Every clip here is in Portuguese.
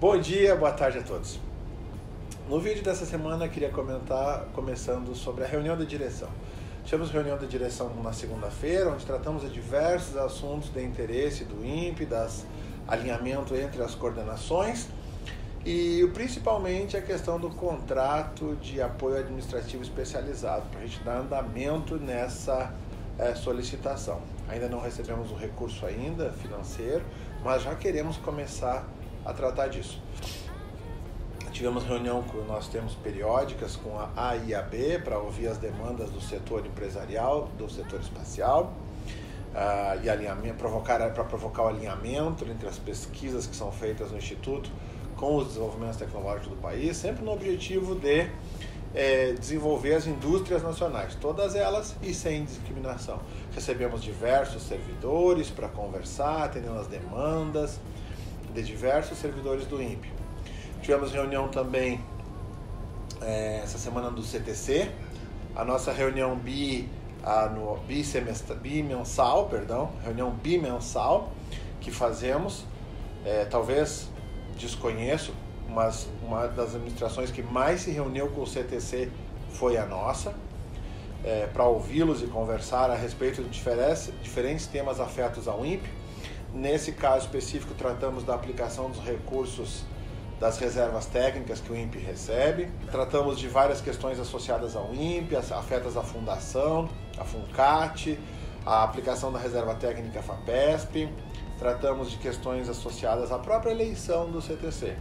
Bom dia, boa tarde a todos. No vídeo dessa semana queria comentar, começando sobre a reunião da direção. Tivemos reunião da direção na segunda-feira, onde tratamos de diversos assuntos de interesse do INPE, das alinhamento entre as coordenações e principalmente a questão do contrato de apoio administrativo especializado, para a gente dar andamento nessa é, solicitação. Ainda não recebemos o recurso ainda financeiro, mas já queremos começar a tratar disso. Tivemos reunião que nós temos periódicas com a AIAB para ouvir as demandas do setor empresarial, do setor espacial. Uh, e alinhamento, provocar para provocar o alinhamento entre as pesquisas que são feitas no instituto com os desenvolvimentos tecnológicos do país, sempre no objetivo de é, desenvolver as indústrias nacionais, todas elas e sem discriminação. Recebemos diversos servidores para conversar, atendendo as demandas de diversos servidores do INPE. Tivemos reunião também é, essa semana do CTC, a nossa reunião bi, a, no, bimensal, perdão, reunião bimensal que fazemos, é, talvez desconheço, mas uma das administrações que mais se reuniu com o CTC foi a nossa, é, para ouvi-los e conversar a respeito de diferentes, temas afetos ao INPE. Nesse caso específico, tratamos da aplicação dos recursos das reservas técnicas que o INPE recebe. Tratamos de várias questões associadas ao INPE, afetas à fundação, a FUNCAT, a aplicação da reserva técnica FAPESP. Tratamos de questões associadas à própria eleição do CTC,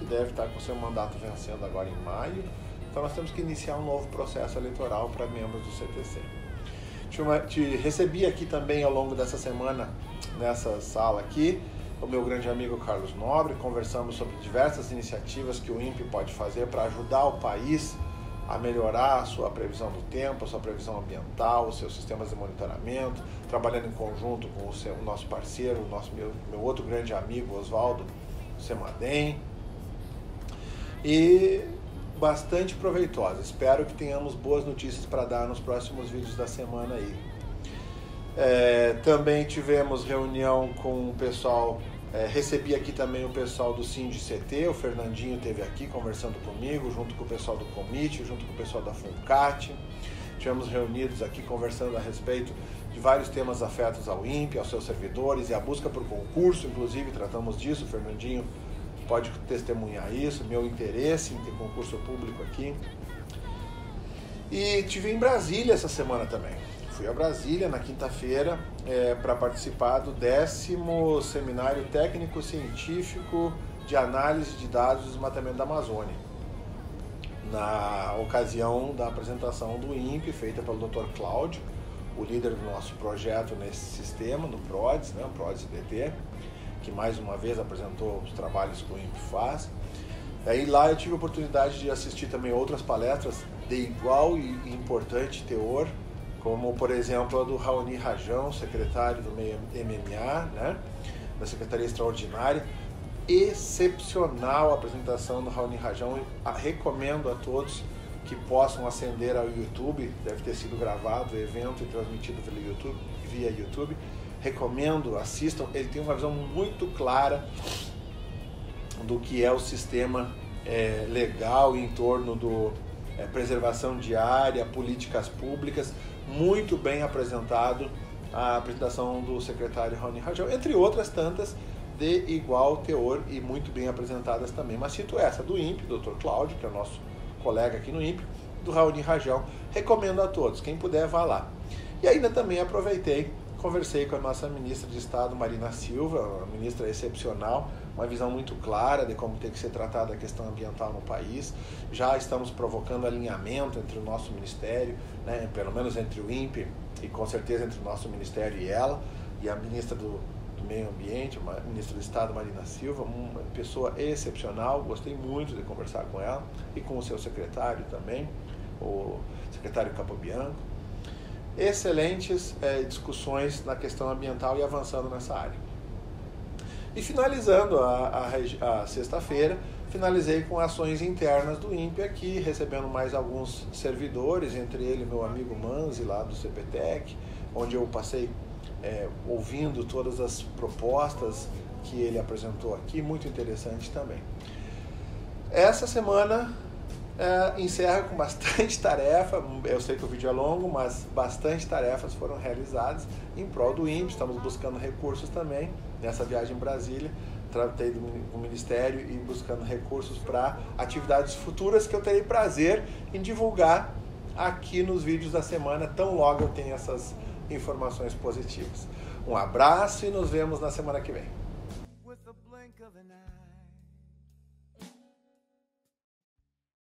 que deve estar com seu mandato vencendo agora em maio. Então nós temos que iniciar um novo processo eleitoral para membros do CTC. Te recebi aqui também ao longo dessa semana, nessa sala aqui, o meu grande amigo Carlos Nobre, conversamos sobre diversas iniciativas que o INPE pode fazer para ajudar o país a melhorar a sua previsão do tempo, a sua previsão ambiental, os seus sistemas de monitoramento, trabalhando em conjunto com o, seu, o nosso parceiro, o nosso, meu, meu outro grande amigo Oswaldo Semadem. E bastante proveitosa. Espero que tenhamos boas notícias para dar nos próximos vídeos da semana aí. É, também tivemos reunião com o pessoal, é, recebi aqui também o pessoal do CT, o Fernandinho esteve aqui conversando comigo, junto com o pessoal do Comite, junto com o pessoal da FUNCAT. Tivemos reunidos aqui conversando a respeito de vários temas afetos ao INPE, aos seus servidores e a busca por concurso, inclusive tratamos disso, o Fernandinho pode testemunhar isso, meu interesse em ter concurso público aqui. E tive em Brasília essa semana também fui a Brasília na quinta-feira é, para participar do décimo seminário técnico-científico de análise de dados do desmatamento da Amazônia, na ocasião da apresentação do INPE, feita pelo Dr. Cláudio, o líder do nosso projeto nesse sistema, no PRODES, né, o PRODES DT, que mais uma vez apresentou os trabalhos que o INPE faz. Aí lá eu tive a oportunidade de assistir também outras palestras de igual e importante teor, como por exemplo a do Raoni Rajão, secretário do MMA, né, da Secretaria Extraordinária. Excepcional a apresentação do Raoni Rajão, recomendo a todos que possam acender ao YouTube, deve ter sido gravado o evento e transmitido pelo YouTube, via YouTube. Recomendo, assistam, ele tem uma visão muito clara do que é o sistema é, legal em torno do é, preservação diária, políticas públicas, muito bem apresentado a apresentação do secretário Rony Rajão, entre outras tantas de igual teor e muito bem apresentadas também. Mas cito essa do INPE, Dr. Cláudio, que é nosso colega aqui no INPE, do Raoni Rajão. Recomendo a todos, quem puder vá lá. E ainda também aproveitei, conversei com a nossa ministra de Estado, Marina Silva, uma ministra excepcional, uma visão muito clara de como tem que ser tratada a questão ambiental no país. Já estamos provocando alinhamento entre o nosso ministério, né, pelo menos entre o INPE e com certeza entre o nosso ministério e ela, e a ministra do, do Meio Ambiente, a ministra do Estado, Marina Silva, uma pessoa excepcional, gostei muito de conversar com ela e com o seu secretário também, o secretário Capobianco. Excelentes é, discussões na questão ambiental e avançando nessa área. E finalizando a, a, a sexta-feira, finalizei com ações internas do INPE aqui, recebendo mais alguns servidores, entre ele meu amigo Manzi lá do CPTEC, onde eu passei é, ouvindo todas as propostas que ele apresentou aqui, muito interessante também. Essa semana é, encerra com bastante tarefa. Eu sei que o vídeo é longo, mas bastante tarefas foram realizadas em prol do INPE. Estamos buscando recursos também nessa viagem em Brasília. Tratei do Ministério e buscando recursos para atividades futuras que eu terei prazer em divulgar aqui nos vídeos da semana, tão logo eu tenho essas informações positivas. Um abraço e nos vemos na semana que vem.